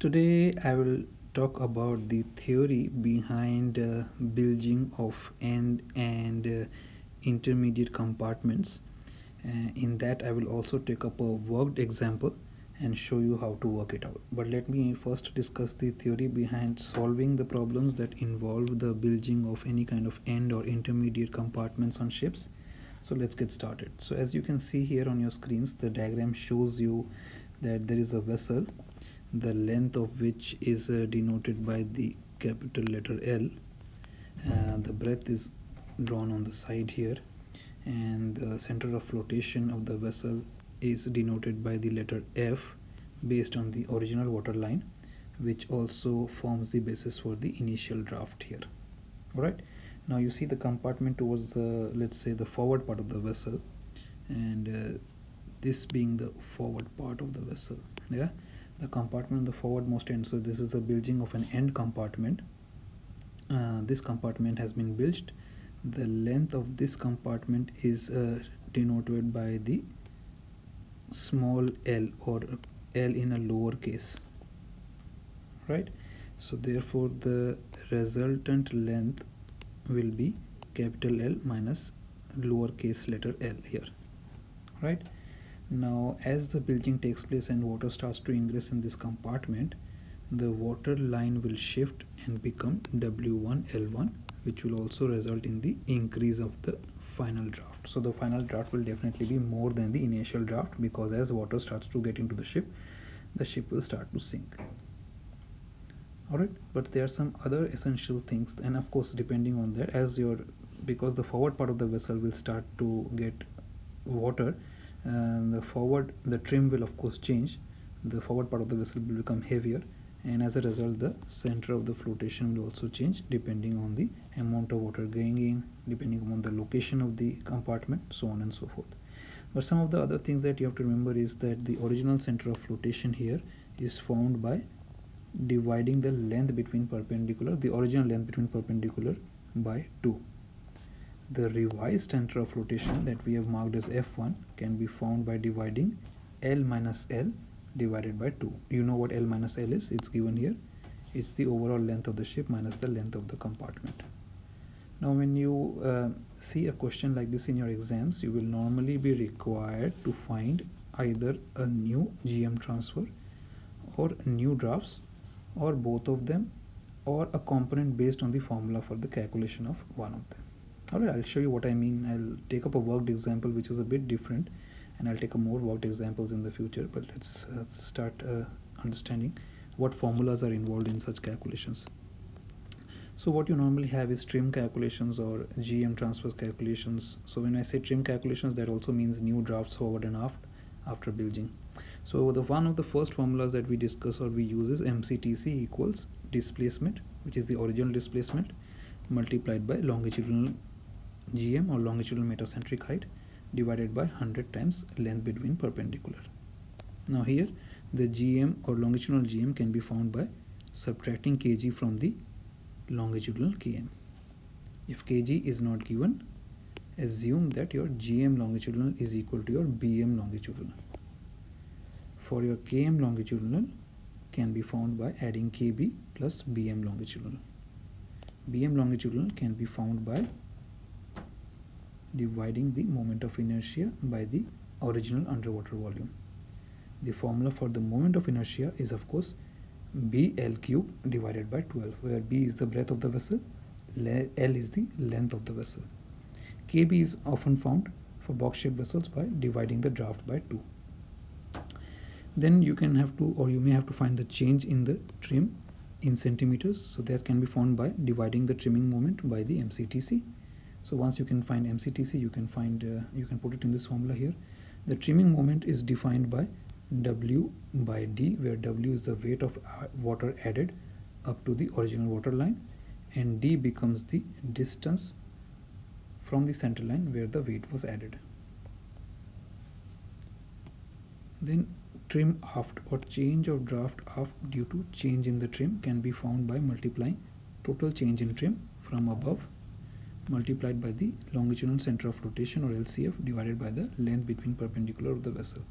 Today I will talk about the theory behind uh, bilging of end and uh, intermediate compartments. Uh, in that I will also take up a worked example and show you how to work it out. But let me first discuss the theory behind solving the problems that involve the bilging of any kind of end or intermediate compartments on ships. So let's get started. So as you can see here on your screens, the diagram shows you that there is a vessel the length of which is uh, denoted by the capital letter L. Uh, the breadth is drawn on the side here and the center of flotation of the vessel is denoted by the letter F based on the original water line which also forms the basis for the initial draft here. Alright? Now you see the compartment towards the let's say the forward part of the vessel and uh, this being the forward part of the vessel yeah the compartment on the forwardmost end. So this is the bilging of an end compartment. Uh, this compartment has been bilged the length of this compartment is uh, denoted by the small l or l in a lower case. Right? So therefore the resultant length will be capital L minus lowercase letter l here. Right now as the bilging takes place and water starts to ingress in this compartment the water line will shift and become W1 L1 which will also result in the increase of the final draft. So the final draft will definitely be more than the initial draft because as water starts to get into the ship the ship will start to sink. Alright but there are some other essential things and of course depending on that as your because the forward part of the vessel will start to get water and the forward the trim will of course change. The forward part of the vessel will become heavier. And as a result the center of the flotation will also change depending on the amount of water going in depending on the location of the compartment so on and so forth. But some of the other things that you have to remember is that the original center of flotation here is found by dividing the length between perpendicular the original length between perpendicular by 2 the revised center of flotation that we have marked as F1 can be found by dividing L minus L divided by 2. You know what L minus L is? It's given here. It's the overall length of the ship minus the length of the compartment. Now when you uh, see a question like this in your exams, you will normally be required to find either a new GM transverse or new drafts or both of them or a component based on the formula for the calculation of one of them alright I'll show you what I mean. I'll take up a worked example which is a bit different and I'll take a more worked examples in the future but let's uh, start uh, understanding what formulas are involved in such calculations. So what you normally have is trim calculations or GM transverse calculations. So when I say trim calculations that also means new drafts forward and aft after bilging. So the one of the first formulas that we discuss or we use is MCTC equals displacement which is the original displacement multiplied by longitudinal gm or longitudinal metacentric height divided by 100 times length between perpendicular. Now here the gm or longitudinal gm can be found by subtracting kg from the longitudinal km. If kg is not given, assume that your gm longitudinal is equal to your bm longitudinal. For your km longitudinal can be found by adding kb plus bm longitudinal. bm longitudinal can be found by dividing the moment of inertia by the original underwater volume. The formula for the moment of inertia is of course BL cube divided by 12 where B is the breadth of the vessel, L is the length of the vessel. KB is often found for box shaped vessels by dividing the draft by 2. Then you can have to or you may have to find the change in the trim in centimeters so that can be found by dividing the trimming moment by the MCTC so once you can find mctc you can find uh, you can put it in this formula here. The trimming moment is defined by w by d where w is the weight of uh, water added up to the original water line and d becomes the distance from the center line where the weight was added. Then trim aft or change of draft aft due to change in the trim can be found by multiplying total change in trim from above multiplied by the longitudinal center of rotation or LCF divided by the length between perpendicular of the vessel.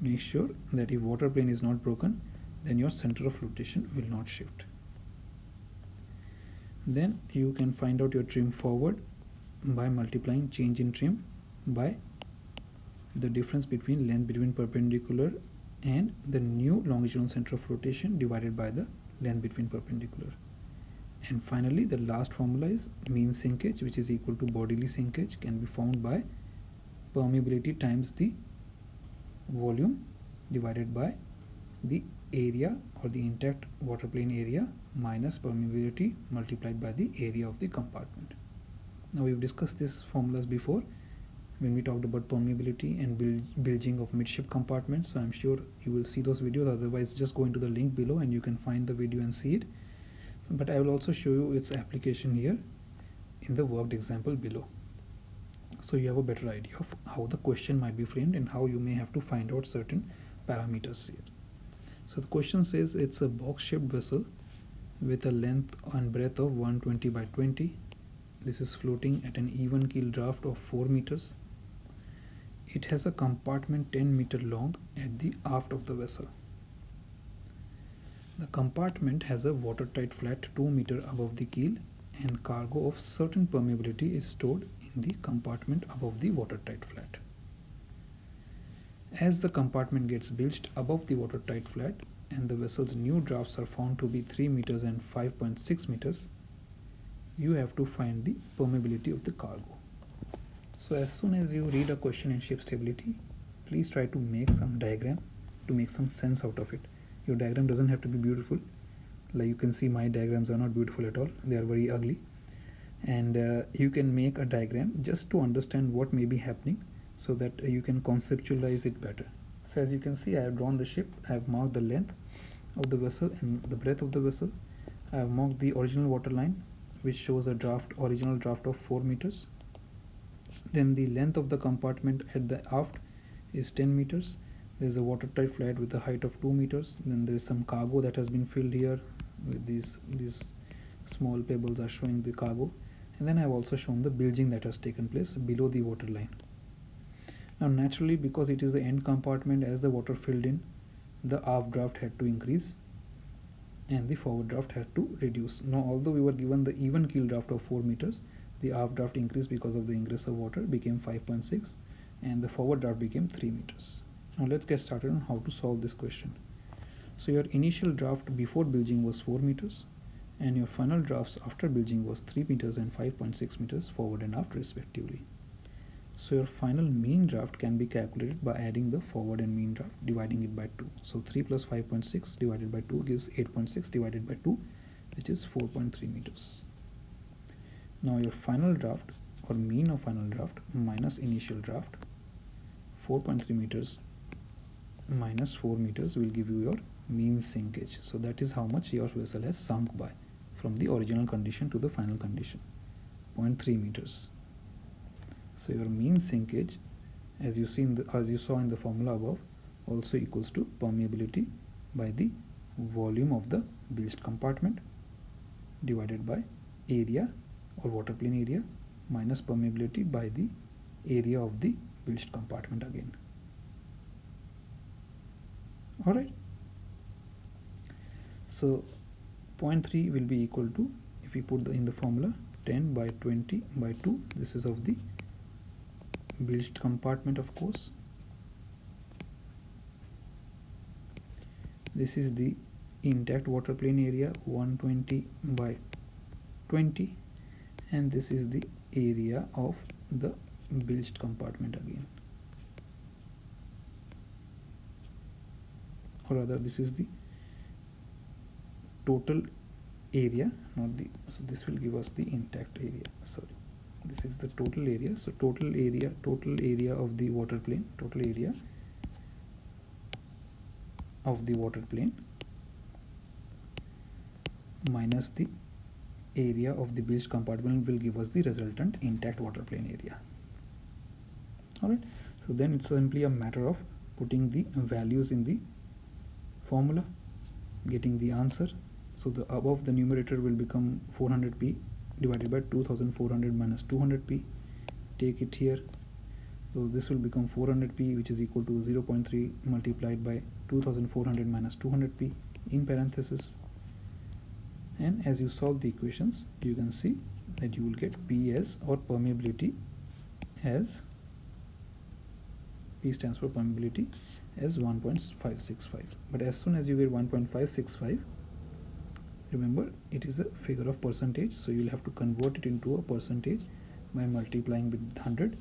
Make sure that if water plane is not broken, then your center of rotation will not shift then you can find out your trim forward by multiplying change in trim by the difference between length between perpendicular and the new longitudinal center of rotation divided by the length between perpendicular and finally the last formula is mean sinkage which is equal to bodily sinkage can be found by permeability times the volume divided by the area or the intact water plane area minus permeability multiplied by the area of the compartment. Now we've discussed these formulas before. When we talked about permeability and bilging of midship compartments so I'm sure you will see those videos. Otherwise just go into the link below and you can find the video and see it but I will also show you its application here in the worked example below. So you have a better idea of how the question might be framed and how you may have to find out certain parameters here. So the question says it's a box shaped vessel with a length and breadth of 120 by 20 this is floating at an even keel draft of 4 meters. It has a compartment 10 meter long at the aft of the vessel the compartment has a watertight flat 2 meter above the keel and cargo of certain permeability is stored in the compartment above the watertight flat as the compartment gets bilged above the watertight flat and the vessel's new drafts are found to be 3 meters and 5.6 meters, you have to find the permeability of the cargo. So as soon as you read a question in ship stability, please try to make some diagram to make some sense out of it. Your diagram doesn't have to be beautiful. Like you can see my diagrams are not beautiful at all. They are very ugly. And uh, you can make a diagram just to understand what may be happening so that you can conceptualize it better so as you can see I have drawn the ship I have marked the length of the vessel and the breadth of the vessel I have marked the original water line which shows a draft original draft of 4 meters then the length of the compartment at the aft is 10 meters there is a watertight flat with a height of 2 meters then there is some cargo that has been filled here with these these small pebbles are showing the cargo and then I have also shown the bilging that has taken place below the water line now naturally because it is the end compartment as the water filled in, the aft draft had to increase and the forward draft had to reduce. Now although we were given the even keel draft of 4 meters, the aft draft increased because of the ingress of water became 5.6 and the forward draft became 3 meters. Now let's get started on how to solve this question. So your initial draft before bilging was 4 meters and your final drafts after bilging was 3 meters and 5.6 meters forward and aft respectively. So your final mean draft can be calculated by adding the forward and mean draft dividing it by 2. So 3 plus 5.6 divided by 2 gives 8.6 divided by 2 which is 4.3 meters. Now your final draft or mean of final draft minus initial draft 4.3 meters minus 4 meters will give you your mean sinkage. So that is how much your vessel has sunk by from the original condition to the final condition 0.3 meters so your mean sinkage as you see in the as you saw in the formula above also equals to permeability by the volume of the bilged compartment divided by area or water plane area minus permeability by the area of the bilged compartment again all right so 0.3 will be equal to if we put the in the formula 10 by 20 by 2 this is of the bilged compartment of course. This is the intact water plane area 120 by 20 and this is the area of the bilged compartment again or rather this is the total area not the so this will give us the intact area sorry. This is the total area so total area total area of the water plane total area of the water plane minus the area of the bilged compartment will give us the resultant intact water plane area. Alright so then it's simply a matter of putting the values in the formula getting the answer. So the above the numerator will become 400p divided by 2400 minus 200p take it here. So this will become 400p which is equal to 0.3 multiplied by 2400 minus 200p in parenthesis. And as you solve the equations you can see that you will get PS or permeability as P stands for permeability as 1.565 but as soon as you get 1.565 remember it is a figure of percentage. So you'll have to convert it into a percentage by multiplying with 100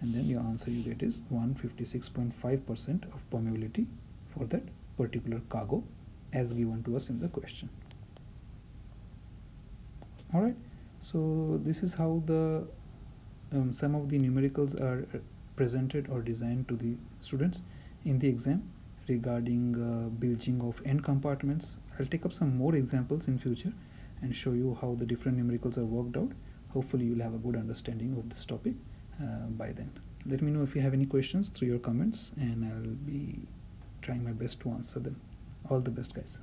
and then your answer you get is 156.5% of permeability for that particular cargo as given to us in the question. All right so this is how the um, some of the numericals are presented or designed to the students in the exam regarding uh, bilging of end compartments. I'll take up some more examples in future and show you how the different numericals are worked out. Hopefully you'll have a good understanding of this topic uh, by then. Let me know if you have any questions through your comments and i'll be trying my best to answer them. All the best guys